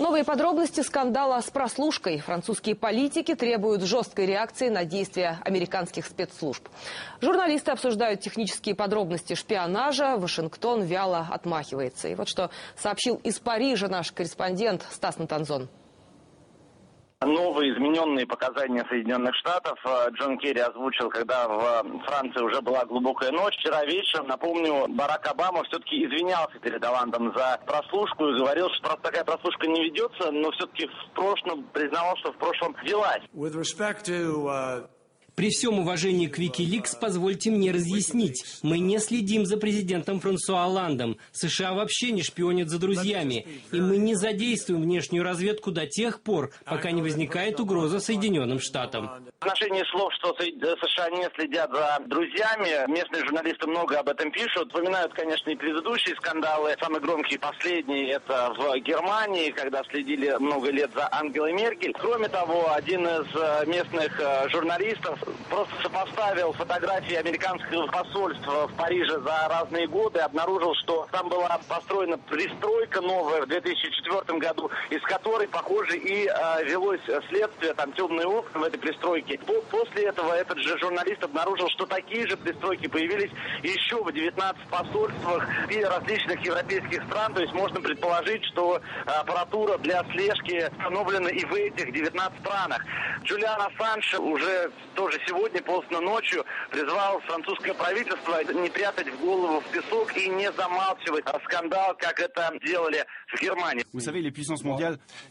Новые подробности скандала с прослушкой. Французские политики требуют жесткой реакции на действия американских спецслужб. Журналисты обсуждают технические подробности шпионажа. Вашингтон вяло отмахивается. И вот что сообщил из Парижа наш корреспондент Стас Натанзон. Новые измененные показания Соединенных Штатов э, Джон Керри озвучил, когда в Франции уже была глубокая ночь. Вчера вечером, напомню, Барак Обама все-таки извинялся перед Оландом за прослушку и говорил, что такая прослушка не ведется, но все-таки в прошлом признавал, что в прошлом велась. При всем уважении к Wikileaks позвольте мне разъяснить. Мы не следим за президентом Франсуа Оландом. США вообще не шпионят за друзьями. И мы не задействуем внешнюю разведку до тех пор, пока не возникает угроза Соединенным Штатам. В отношении слов, что США не следят за друзьями, местные журналисты много об этом пишут. Вспоминают, конечно, и предыдущие скандалы. Самый громкий последний – это в Германии, когда следили много лет за Ангелой Меркель. Кроме того, один из э, местных э, журналистов просто сопоставил фотографии американского посольства в Париже за разные годы, обнаружил, что там была построена пристройка новая в 2004 году, из которой, похоже, и э, велось следствие, там темные окна в этой пристройке. После этого этот же журналист обнаружил, что такие же пристройки появились еще в 19 посольствах и различных европейских стран, то есть можно предположить, что аппаратура для слежки установлена и в этих 19 странах. Джулиан Ассанж уже тоже сегодня, поздно ночью, призвал французское правительство не прятать в голову в песок и не замалчивать скандал, как это делали в Германии.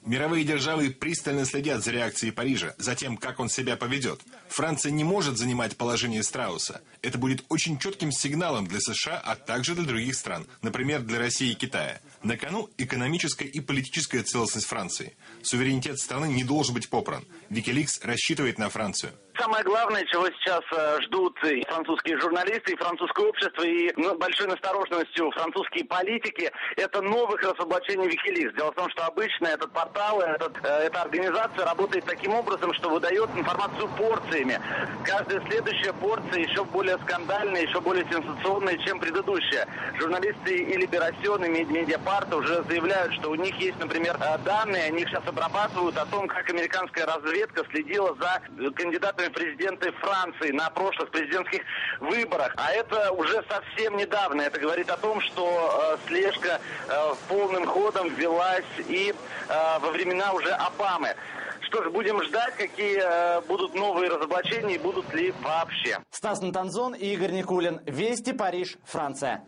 Мировые державы пристально следят за реакцией Парижа, за тем, как он себя поведет. Франция не может занимать положение Страуса. Это будет очень четким сигналом для США, а также для других стран, например, для России и Китая. На кону экономическая и политическая целостность Франции. Суверенитет страны не должен быть попран. Викиликс рассчитывает на Францию. Самое главное, чего сейчас э, ждут и французские журналисты, и французское общество, и ну, большой настороженностью французские политики, это новых разоблачений Викиликс. Дело в том, что обычно этот портал, этот, э, эта организация работает таким образом, что выдает информацию порциями. Каждая следующая порция еще более скандальная, еще более сенсационная, чем предыдущая. Журналисты и Либерасион, и Медиапарта уже заявляют, что у них есть, например, э, данные, они их сейчас обрабатывают о том, как американская разведка следила за кандидатами президенты Франции на прошлых президентских выборах. А это уже совсем недавно. Это говорит о том, что э, слежка э, полным ходом велась и э, во времена уже Обамы. Что ж, будем ждать, какие э, будут новые разоблачения и будут ли вообще. Стас Натанзон и Игорь Никулин. Вести, Париж, Франция.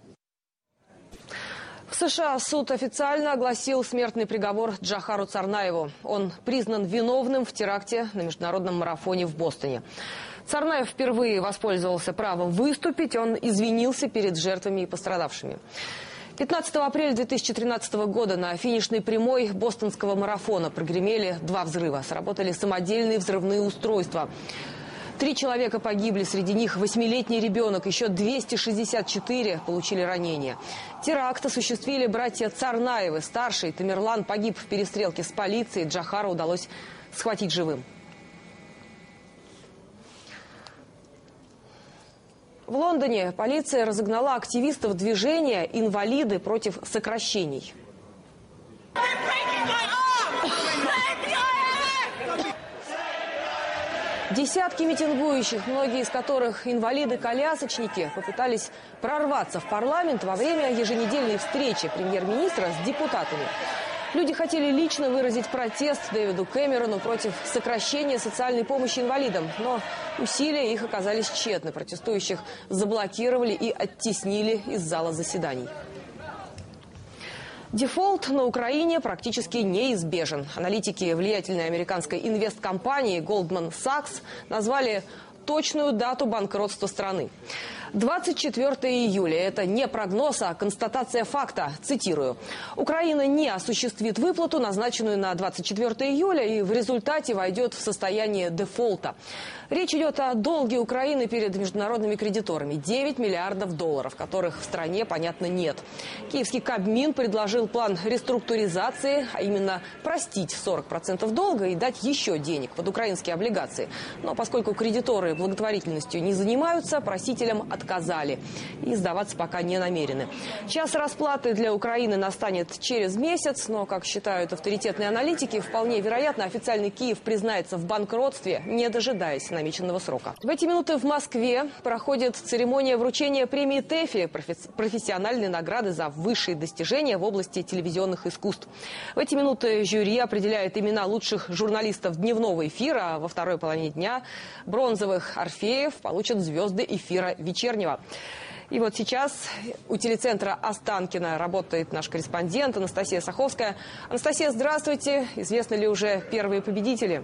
В США суд официально огласил смертный приговор Джахару Царнаеву. Он признан виновным в теракте на международном марафоне в Бостоне. Царнаев впервые воспользовался правом выступить. Он извинился перед жертвами и пострадавшими. 15 апреля 2013 года на финишной прямой бостонского марафона прогремели два взрыва. Сработали самодельные взрывные устройства. Три человека погибли, среди них восьмилетний ребенок, еще 264 получили ранения. Теракт осуществили братья Царнаевы. Старший Тамерлан погиб в перестрелке с полицией, Джахара удалось схватить живым. В Лондоне полиция разогнала активистов движения «Инвалиды против сокращений». Десятки митингующих, многие из которых инвалиды-колясочники, попытались прорваться в парламент во время еженедельной встречи премьер-министра с депутатами. Люди хотели лично выразить протест Дэвиду Кэмерону против сокращения социальной помощи инвалидам, но усилия их оказались тщетны. Протестующих заблокировали и оттеснили из зала заседаний. Дефолт на Украине практически неизбежен. Аналитики влиятельной американской инвесткомпании Goldman Sachs назвали точную дату банкротства страны. 24 июля. Это не прогноз, а констатация факта. Цитирую. Украина не осуществит выплату, назначенную на 24 июля, и в результате войдет в состояние дефолта. Речь идет о долге Украины перед международными кредиторами. 9 миллиардов долларов, которых в стране, понятно, нет. Киевский Кабмин предложил план реструктуризации, а именно простить 40% долга и дать еще денег под украинские облигации. Но поскольку кредиторы благотворительностью не занимаются, просителям от отказали и сдаваться пока не намерены. Час расплаты для Украины настанет через месяц, но, как считают авторитетные аналитики, вполне вероятно, официальный Киев признается в банкротстве, не дожидаясь намеченного срока. В эти минуты в Москве проходит церемония вручения премии ТЭФИ профессиональной награды за высшие достижения в области телевизионных искусств. В эти минуты жюри определяет имена лучших журналистов дневного эфира, а во второй половине дня бронзовых орфеев получат звезды эфира вечернего. И вот сейчас у телецентра Останкина работает наш корреспондент Анастасия Саховская. Анастасия, здравствуйте. Известны ли уже первые победители?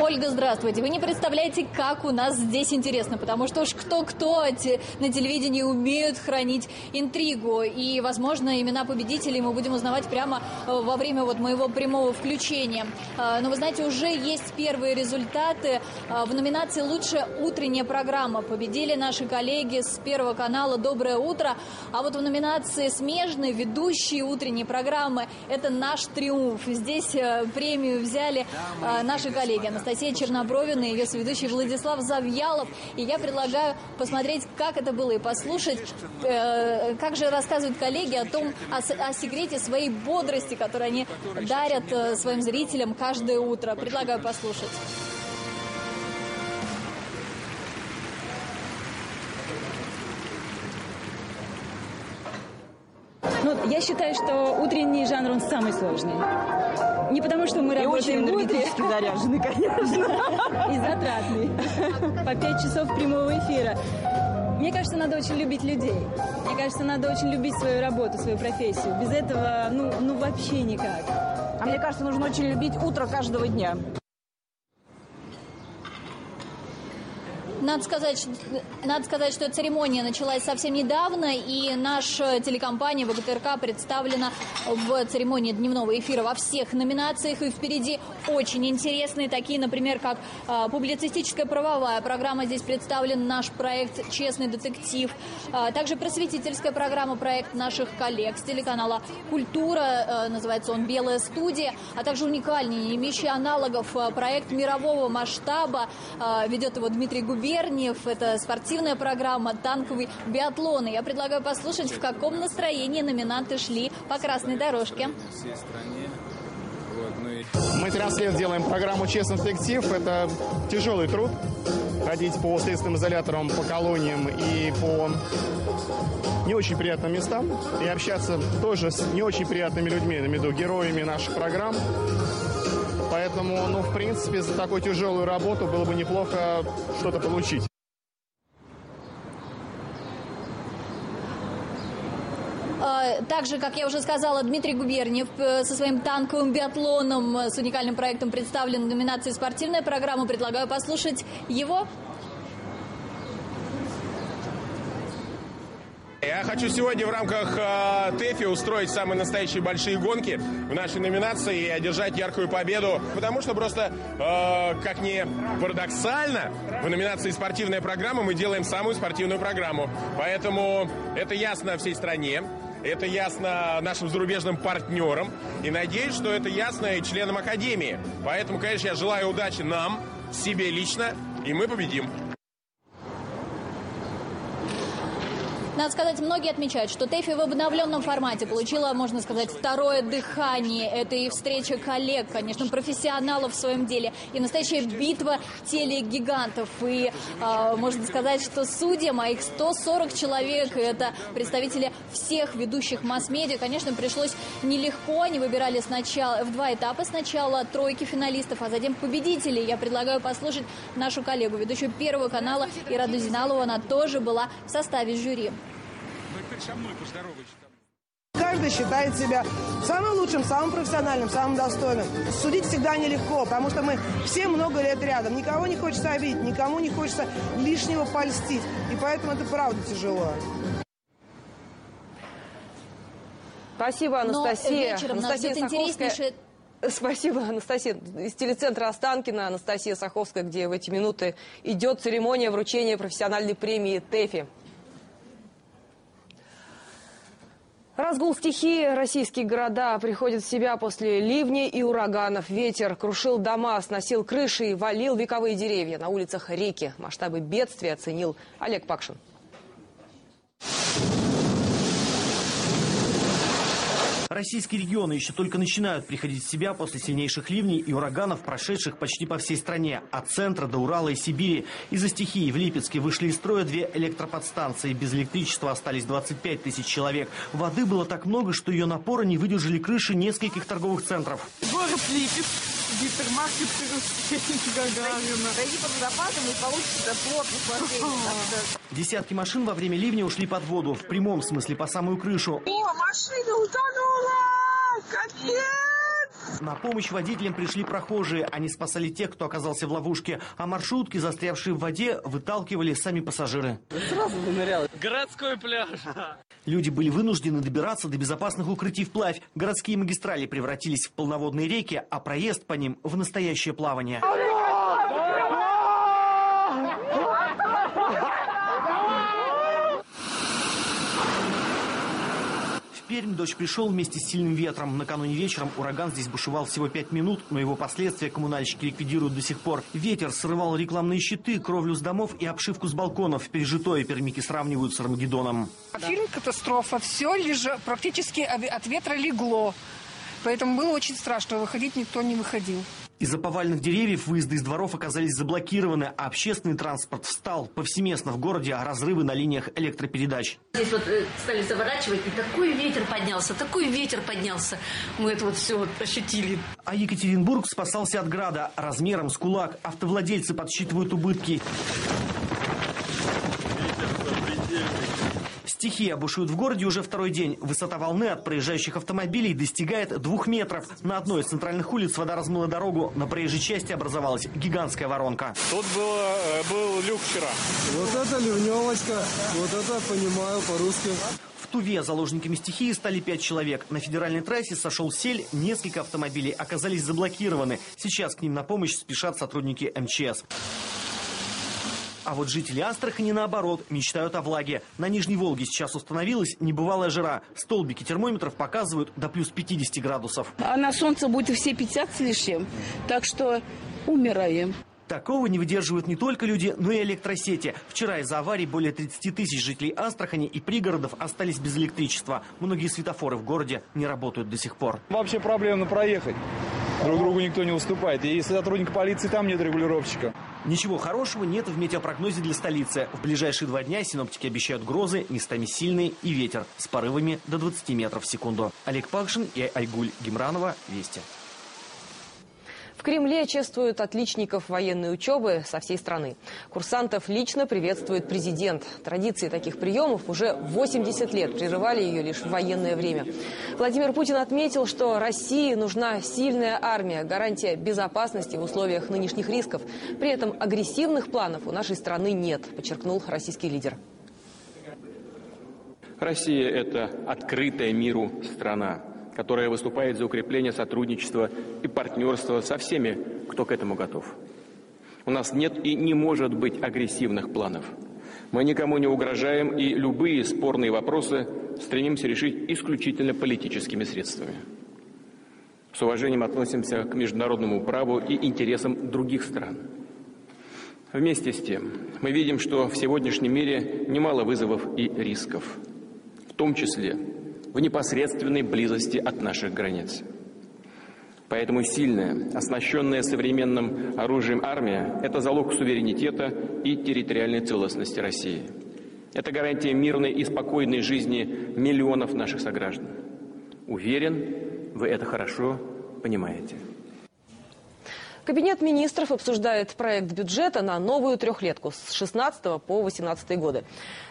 Ольга, здравствуйте. Вы не представляете, как у нас здесь интересно, потому что уж кто-кто на телевидении умеют хранить интригу. И, возможно, имена победителей мы будем узнавать прямо э, во время вот моего прямого включения. Э, но вы знаете, уже есть первые результаты. Э, в номинации «Лучшая утренняя программа» победили наши коллеги с Первого канала «Доброе утро». А вот в номинации «Смежные ведущие утренней программы» это наш триумф. Здесь премию взяли наши коллеги Анастасия Чернобровина и ее соведущий Владислав Завьялов. И я предлагаю посмотреть, как это было, и послушать, э, как же рассказывают коллеги о том, о, о секрете своей бодрости, которую они дарят э, своим зрителям каждое утро. Предлагаю послушать. Я считаю, что утренний жанр, он самый сложный. Не потому, что мы и работаем очень энергетически заряжены, конечно. И затратный. По пять часов прямого эфира. Мне кажется, надо очень любить людей. Мне кажется, надо очень любить свою работу, свою профессию. Без этого, ну, ну вообще никак. А мне кажется, нужно очень любить утро каждого дня. Надо сказать, надо сказать, что церемония началась совсем недавно, и наша телекомпания ВГТРК представлена в церемонии дневного эфира во всех номинациях, и впереди очень интересные, такие, например, как а, публицистическая правовая программа. Здесь представлен наш проект «Честный детектив», а, также просветительская программа, проект наших коллег с телеканала «Культура», а, называется он «Белая студия», а также уникальный, не имеющий аналогов проект мирового масштаба, ведет его Дмитрий Губер, Вернев. Это спортивная программа «Танковый биатлон». И я предлагаю послушать, в каком настроении номинанты шли по красной дорожке. Мы 13 лет делаем программу «Честный детектив». Это тяжелый труд. Ходить по следственным изоляторам, по колониям и по не очень приятным местам. И общаться тоже с не очень приятными людьми, в виду героями наших программ. Поэтому, ну, в принципе, за такую тяжелую работу было бы неплохо что-то получить. А, также, как я уже сказала, Дмитрий Губерниев э, со своим танковым биатлоном э, с уникальным проектом представлен в номинации «Спортивная программа». Предлагаю послушать его. Я хочу сегодня в рамках э, ТЭФИ устроить самые настоящие большие гонки в нашей номинации и одержать яркую победу, потому что просто, э, как ни парадоксально, в номинации «Спортивная программа» мы делаем самую спортивную программу. Поэтому это ясно всей стране. Это ясно нашим зарубежным партнерам. И надеюсь, что это ясно и членам Академии. Поэтому, конечно, я желаю удачи нам, себе лично, и мы победим. Надо сказать, многие отмечают, что ТЭФИ в обновленном формате получила, можно сказать, второе дыхание. Это и встреча коллег, конечно, профессионалов в своем деле, и настоящая битва телегигантов. И э, можно сказать, что судьям, а их 140 человек, это представители всех ведущих масс-медиа, конечно, пришлось нелегко. Они выбирали сначала в два этапа. Сначала тройки финалистов, а затем победителей. Я предлагаю послушать нашу коллегу, ведущую Первого канала Ираду Зиналову. Она тоже была в составе жюри со мной поздоровайся. Каждый считает себя самым лучшим, самым профессиональным, самым достойным. Судить всегда нелегко, потому что мы все много лет рядом. Никого не хочется обидеть, никому не хочется лишнего польстить. И поэтому это правда тяжело. Спасибо, Анастасия. Но вечером Анастасия нас интереснейшее... Спасибо, Анастасия. Из телецентра Останкина Анастасия Саховская, где в эти минуты идет церемония вручения профессиональной премии ТЭФИ. Разгул стихии. Российские города приходят в себя после ливней и ураганов. Ветер крушил дома, сносил крыши и валил вековые деревья. На улицах реки. Масштабы бедствия оценил Олег Пакшин. Российские регионы еще только начинают приходить в себя после сильнейших ливней и ураганов, прошедших почти по всей стране. От центра до Урала и Сибири. Из-за стихии в Липецке вышли из строя две электроподстанции. Без электричества остались 25 тысяч человек. Воды было так много, что ее напора не выдержали крыши нескольких торговых центров. Город Липецк, гипермаркет Гагарина. Дойди под водопадом и получится смотреть. Десятки машин во время ливня ушли под воду. В прямом смысле по самую крышу. О, машина утонула! Капец! На помощь водителям пришли прохожие. Они спасали тех, кто оказался в ловушке. А маршрутки, застрявшие в воде, выталкивали сами пассажиры. Сразу вынырял. Городской пляж. Люди были вынуждены добираться до безопасных укрытий вплавь. Городские магистрали превратились в полноводные реки, а проезд по ним в настоящее плавание. Пермь дождь пришел вместе с сильным ветром. Накануне вечером ураган здесь бушевал всего пять минут, но его последствия коммунальщики ликвидируют до сих пор. Ветер срывал рекламные щиты, кровлю с домов и обшивку с балконов. Пережитое пермики сравнивают с Армагеддоном. Фильм «Катастрофа». Все лежа, практически от ветра легло. Поэтому было очень страшно. Выходить никто не выходил. Из-за повальных деревьев выезды из дворов оказались заблокированы, а общественный транспорт встал. Повсеместно в городе разрывы на линиях электропередач. Здесь вот э, стали заворачивать, и такой ветер поднялся, такой ветер поднялся. Мы это вот все вот ощутили. А Екатеринбург спасался от града размером с кулак. Автовладельцы подсчитывают убытки. Стихия бушует в городе уже второй день. Высота волны от проезжающих автомобилей достигает двух метров. На одной из центральных улиц вода размыла дорогу. На проезжей части образовалась гигантская воронка. Тут было, был люк вчера. Вот это ливневочка. Вот это понимаю по-русски. В Туве заложниками стихии стали пять человек. На федеральной трассе сошел сель, несколько автомобилей оказались заблокированы. Сейчас к ним на помощь спешат сотрудники МЧС. А вот жители Астрахани, наоборот, мечтают о влаге. На Нижней Волге сейчас установилась небывалая жара. Столбики термометров показывают до плюс 50 градусов. А на солнце будет все 50 с лишним. Так что умираем. Такого не выдерживают не только люди, но и электросети. Вчера из-за аварий более 30 тысяч жителей Астрахани и пригородов остались без электричества. Многие светофоры в городе не работают до сих пор. Вообще проблемно проехать. Друг другу никто не уступает. И сотрудник полиции, там нет регулировщика. Ничего хорошего нет в метеопрогнозе для столицы. В ближайшие два дня синоптики обещают грозы, местами сильные и ветер с порывами до 20 метров в секунду. Олег Пакшин и Айгуль Гимранова. Вести. В Кремле чествуют отличников военной учебы со всей страны. Курсантов лично приветствует президент. Традиции таких приемов уже 80 лет прерывали ее лишь в военное время. Владимир Путин отметил, что России нужна сильная армия, гарантия безопасности в условиях нынешних рисков. При этом агрессивных планов у нашей страны нет, подчеркнул российский лидер. Россия – это открытая миру страна которая выступает за укрепление сотрудничества и партнерства со всеми, кто к этому готов. У нас нет и не может быть агрессивных планов. Мы никому не угрожаем и любые спорные вопросы стремимся решить исключительно политическими средствами. С уважением относимся к международному праву и интересам других стран. Вместе с тем, мы видим, что в сегодняшнем мире немало вызовов и рисков, в том числе в непосредственной близости от наших границ. Поэтому сильная, оснащенная современным оружием армия – это залог суверенитета и территориальной целостности России. Это гарантия мирной и спокойной жизни миллионов наших сограждан. Уверен, вы это хорошо понимаете. Кабинет министров обсуждает проект бюджета на новую трехлетку с 16 по 18 годы.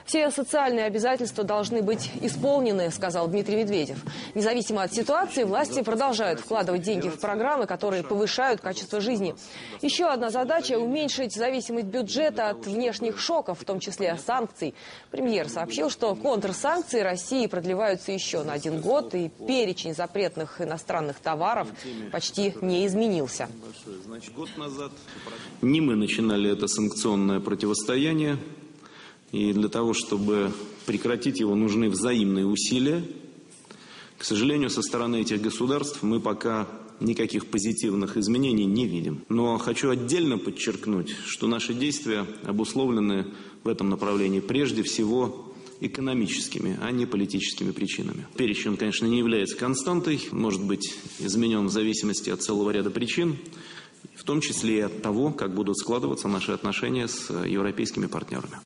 Все социальные обязательства должны быть исполнены, сказал Дмитрий Медведев. Независимо от ситуации, власти продолжают вкладывать деньги в программы, которые повышают качество жизни. Еще одна задача – уменьшить зависимость бюджета от внешних шоков, в том числе санкций. Премьер сообщил, что контрсанкции России продлеваются еще на один год, и перечень запретных иностранных товаров почти не изменился. Значит, год назад не мы начинали это санкционное противостояние, и для того, чтобы прекратить его, нужны взаимные усилия. К сожалению, со стороны этих государств мы пока никаких позитивных изменений не видим. Но хочу отдельно подчеркнуть, что наши действия обусловлены в этом направлении прежде всего экономическими, а не политическими причинами. Перечень, он, конечно, не является константой, может быть изменен в зависимости от целого ряда причин, в том числе и от того, как будут складываться наши отношения с европейскими партнерами.